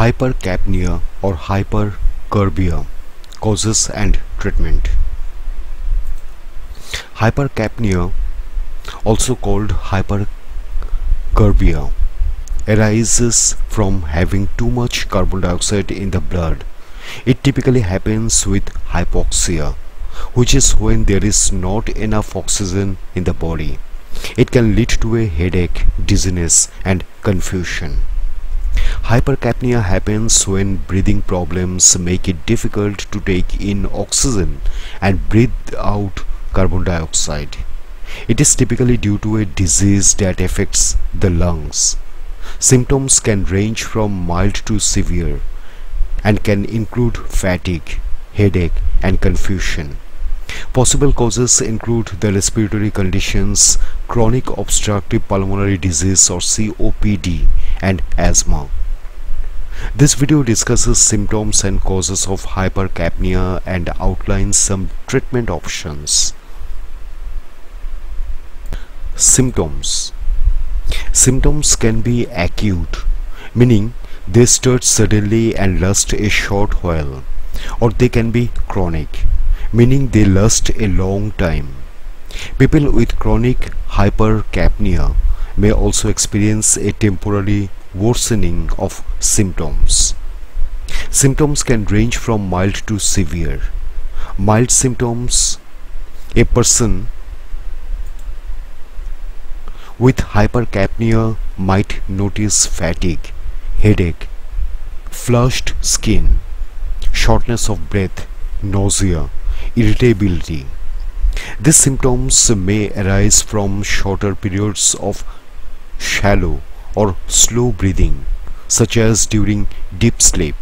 hypercapnia or hypercarbia causes and treatment. Hypercapnia also called hypercarbia arises from having too much carbon dioxide in the blood. It typically happens with hypoxia which is when there is not enough oxygen in the body. It can lead to a headache dizziness and confusion Hypercapnia happens when breathing problems make it difficult to take in oxygen and breathe out carbon dioxide. It is typically due to a disease that affects the lungs. Symptoms can range from mild to severe and can include fatigue, headache and confusion. Possible causes include the respiratory conditions, chronic obstructive pulmonary disease or COPD and asthma. This video discusses symptoms and causes of hypercapnia and outlines some treatment options. Symptoms Symptoms can be acute, meaning they start suddenly and last a short while, or they can be chronic, meaning they last a long time. People with chronic hypercapnia may also experience a temporary worsening of symptoms. Symptoms can range from mild to severe. Mild symptoms, a person with hypercapnia might notice fatigue, headache, flushed skin, shortness of breath, nausea, irritability. These symptoms may arise from shorter periods of shallow or slow breathing such as during deep sleep.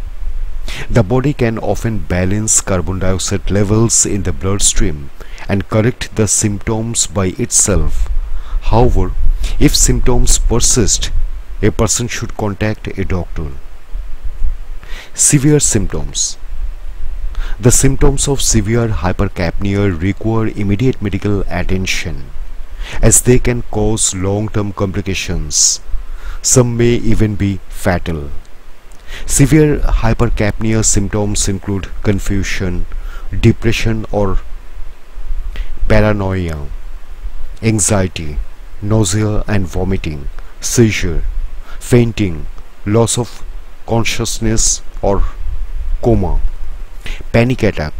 The body can often balance carbon dioxide levels in the bloodstream and correct the symptoms by itself. However, if symptoms persist, a person should contact a doctor. Severe symptoms The symptoms of severe hypercapnia require immediate medical attention as they can cause long-term complications some may even be fatal. Severe hypercapnia symptoms include confusion, depression or paranoia, anxiety, nausea and vomiting, seizure, fainting, loss of consciousness or coma, panic attack,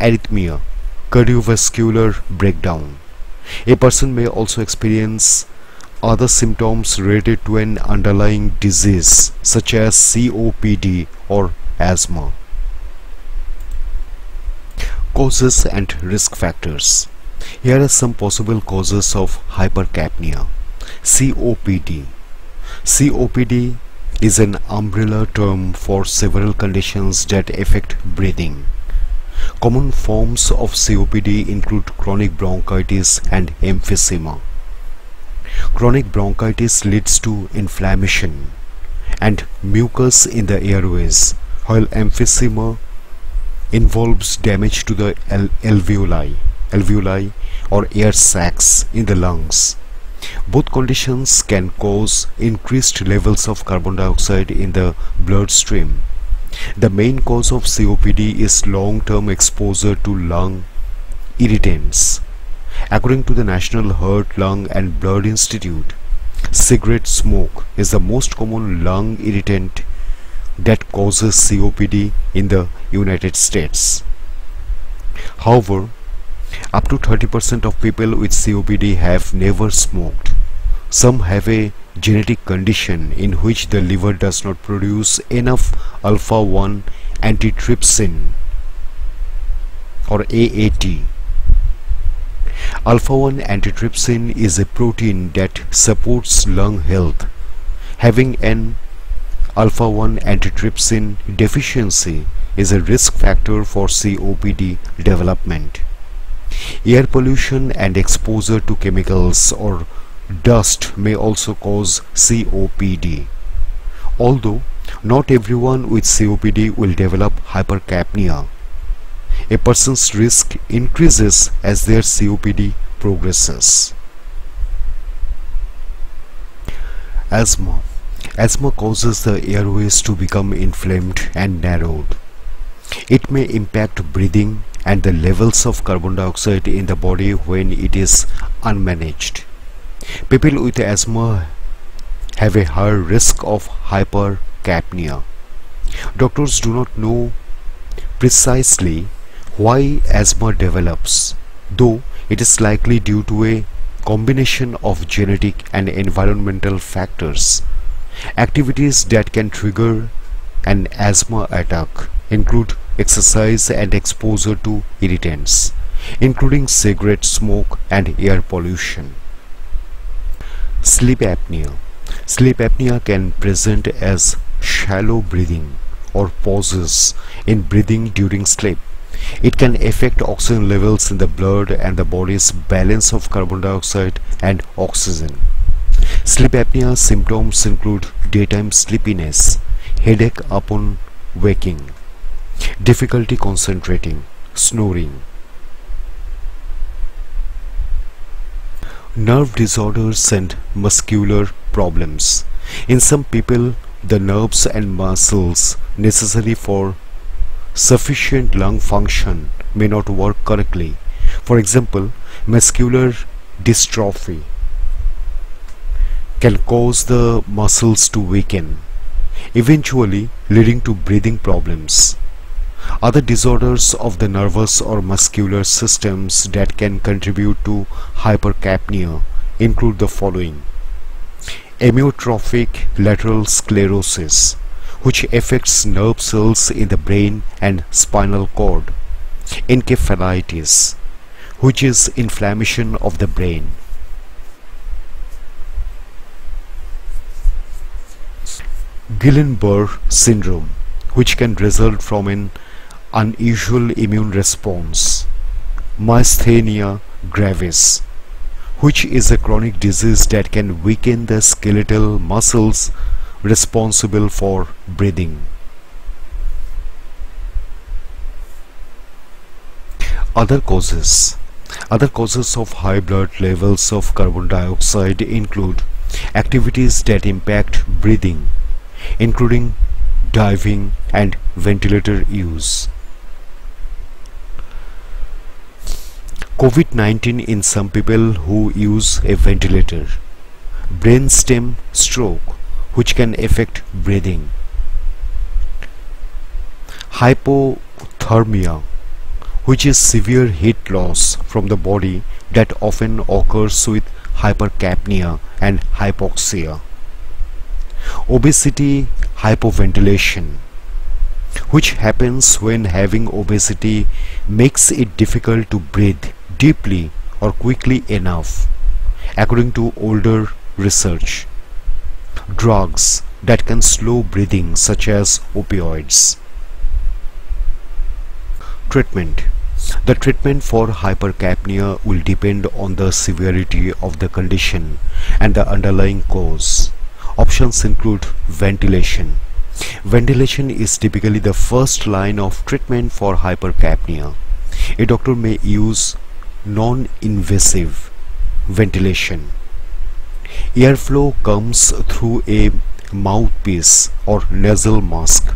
arrhythmia, cardiovascular breakdown. A person may also experience other symptoms related to an underlying disease such as COPD or asthma. Causes and risk factors. Here are some possible causes of hypercapnia. COPD. COPD is an umbrella term for several conditions that affect breathing. Common forms of COPD include chronic bronchitis and emphysema. Chronic bronchitis leads to inflammation and mucus in the airways, while emphysema involves damage to the alveoli, alveoli or air sacs in the lungs. Both conditions can cause increased levels of carbon dioxide in the bloodstream. The main cause of COPD is long-term exposure to lung irritants According to the National Heart, Lung and Blood Institute, cigarette smoke is the most common lung irritant that causes COPD in the United States. However, up to 30% of people with COPD have never smoked. Some have a genetic condition in which the liver does not produce enough alpha-1 antitrypsin or AAT Alpha-1 antitrypsin is a protein that supports lung health. Having an alpha-1 antitrypsin deficiency is a risk factor for COPD development. Air pollution and exposure to chemicals or dust may also cause COPD. Although not everyone with COPD will develop hypercapnia a person's risk increases as their COPD progresses. Asthma Asthma causes the airways to become inflamed and narrowed. It may impact breathing and the levels of carbon dioxide in the body when it is unmanaged. People with asthma have a higher risk of hypercapnia. Doctors do not know precisely why asthma develops, though it is likely due to a combination of genetic and environmental factors. Activities that can trigger an asthma attack include exercise and exposure to irritants, including cigarette smoke and air pollution. Sleep apnea Sleep apnea can present as shallow breathing or pauses in breathing during sleep. It can affect oxygen levels in the blood and the body's balance of carbon dioxide and oxygen. Sleep apnea symptoms include daytime sleepiness, headache upon waking, difficulty concentrating, snoring. Nerve disorders and muscular problems. In some people, the nerves and muscles necessary for sufficient lung function may not work correctly. For example, muscular dystrophy can cause the muscles to weaken, eventually leading to breathing problems. Other disorders of the nervous or muscular systems that can contribute to hypercapnia include the following. Amyotrophic lateral sclerosis which affects nerve cells in the brain and spinal cord. Encephalitis, which is inflammation of the brain. Guillain-Barré syndrome, which can result from an unusual immune response. Myasthenia gravis, which is a chronic disease that can weaken the skeletal muscles responsible for breathing. Other causes Other causes of high blood levels of carbon dioxide include activities that impact breathing, including diving and ventilator use. COVID-19 in some people who use a ventilator, brainstem stroke, which can affect breathing. Hypothermia which is severe heat loss from the body that often occurs with hypercapnia and hypoxia. Obesity hypoventilation which happens when having obesity makes it difficult to breathe deeply or quickly enough according to older research drugs that can slow breathing such as opioids. Treatment The treatment for hypercapnia will depend on the severity of the condition and the underlying cause. Options include ventilation. Ventilation is typically the first line of treatment for hypercapnia. A doctor may use non-invasive ventilation Airflow comes through a mouthpiece or nasal mask.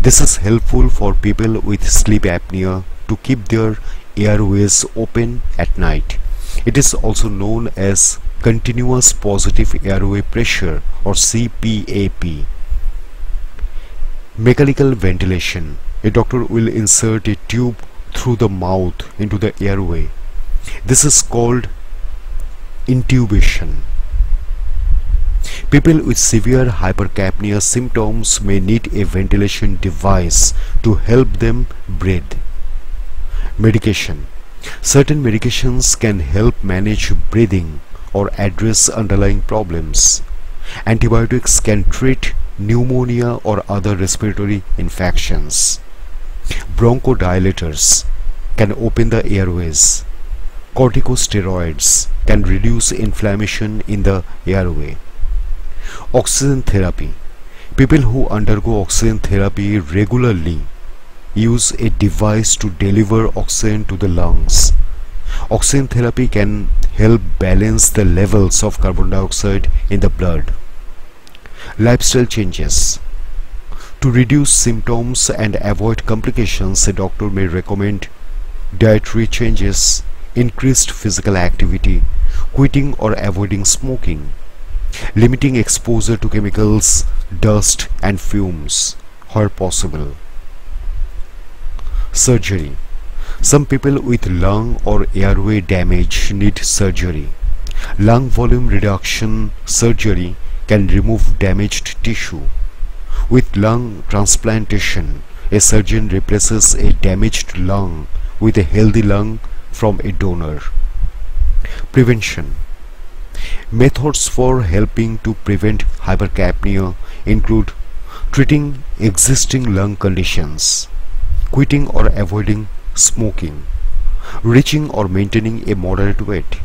This is helpful for people with sleep apnea to keep their airways open at night. It is also known as continuous positive airway pressure or CPAP. Mechanical ventilation. A doctor will insert a tube through the mouth into the airway. This is called intubation. People with severe hypercapnia symptoms may need a ventilation device to help them breathe. Medication Certain medications can help manage breathing or address underlying problems. Antibiotics can treat pneumonia or other respiratory infections. Bronchodilators can open the airways. Corticosteroids can reduce inflammation in the airway. Oxygen therapy. People who undergo oxygen therapy regularly use a device to deliver oxygen to the lungs. Oxygen therapy can help balance the levels of carbon dioxide in the blood. Lifestyle changes. To reduce symptoms and avoid complications, a doctor may recommend dietary changes, increased physical activity, quitting or avoiding smoking, limiting exposure to chemicals, dust and fumes where possible. Surgery Some people with lung or airway damage need surgery. Lung volume reduction surgery can remove damaged tissue. With lung transplantation, a surgeon replaces a damaged lung with a healthy lung from a donor. Prevention Methods for helping to prevent hypercapnia include treating existing lung conditions, quitting or avoiding smoking, reaching or maintaining a moderate weight,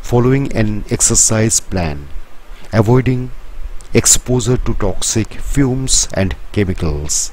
following an exercise plan, avoiding exposure to toxic fumes and chemicals.